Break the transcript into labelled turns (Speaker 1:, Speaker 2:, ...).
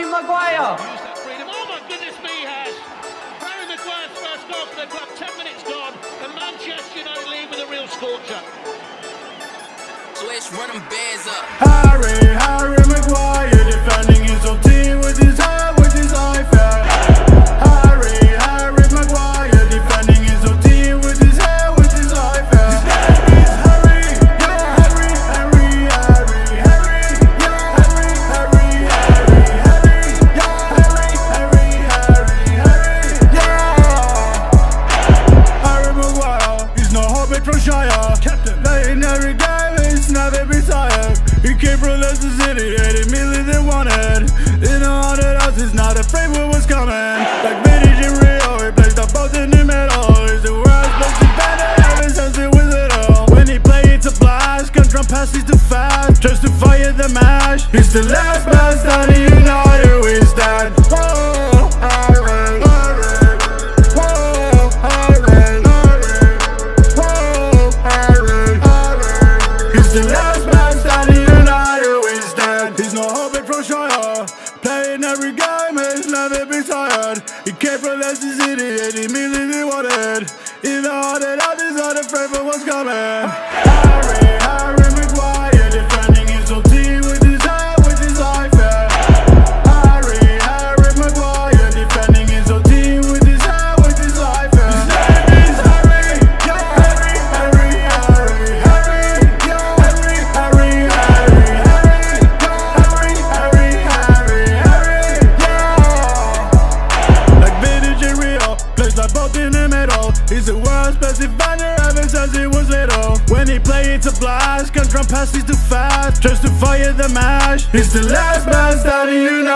Speaker 1: Harry Maguire.
Speaker 2: Use that freedom. Oh my goodness me, he. Harry Maguire's first goal for the club, 10 minutes gone, and Manchester United lead with a real scorcher.
Speaker 3: Switch, run them bands up.
Speaker 4: Harry, Harry Maguire Shire. Captain, playing every game, he's never retired. He came from Leicester City, and immediately they wanted. In a hundred houses, not afraid what was coming. Like Vidić and Rio, he plays the both in the middle. He's the world's best defender ever since he was little. When he played, it's a blast. Can drum passes too fast, just to fire the mash. He's the last standing united, we stand. Never been tired. He came from Leicester City and he immediately wanted. Even hearted out, he's not afraid for what's coming. He's the world's best defender ever since he was little. When he play, it's a blast. Can drum passes too fast, just to fire the mash. He's the last man standing united.